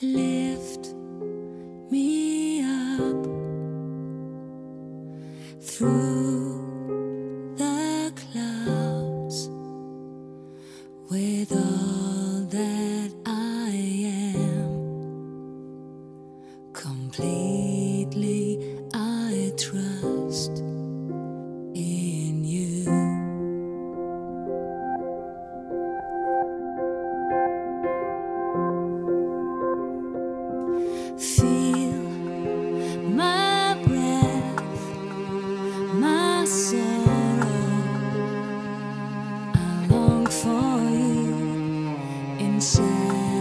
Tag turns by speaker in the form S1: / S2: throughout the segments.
S1: lift me up through the clouds with all that sorrow. I long for you inside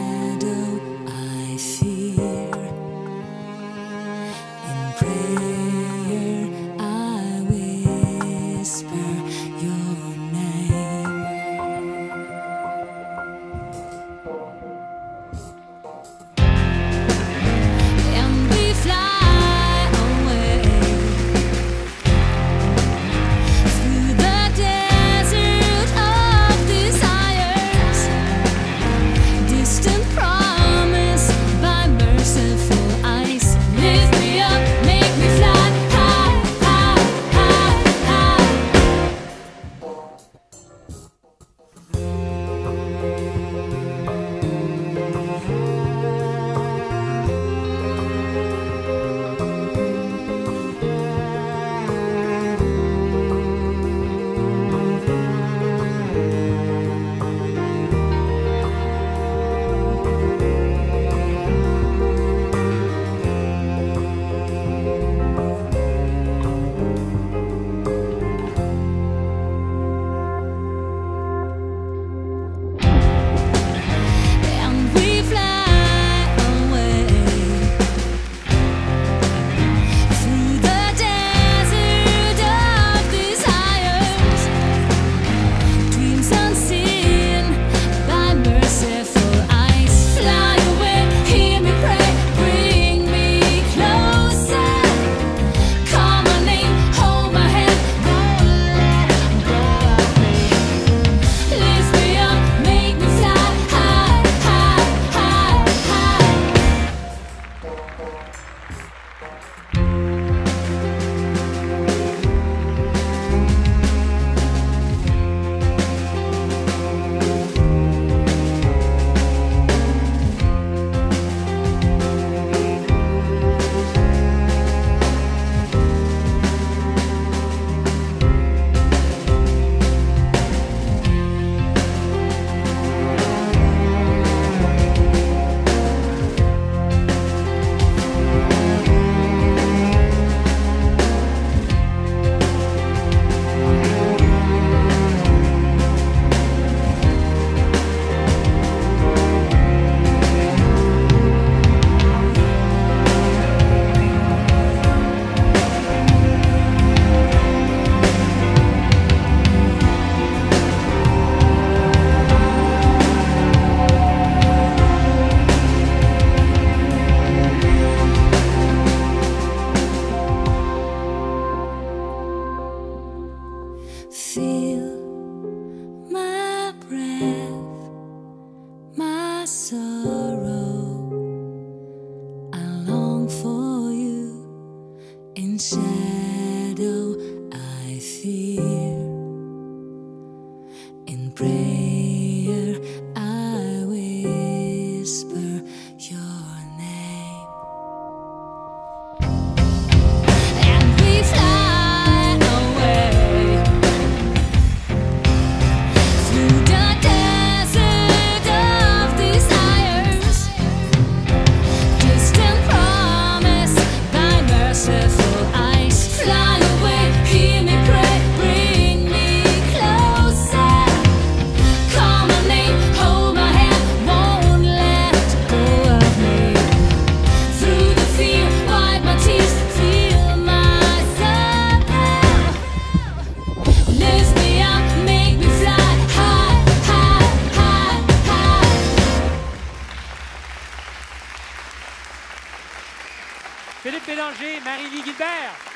S1: inside.
S2: Philippe Bélanger, Marie-Lie Guilbert.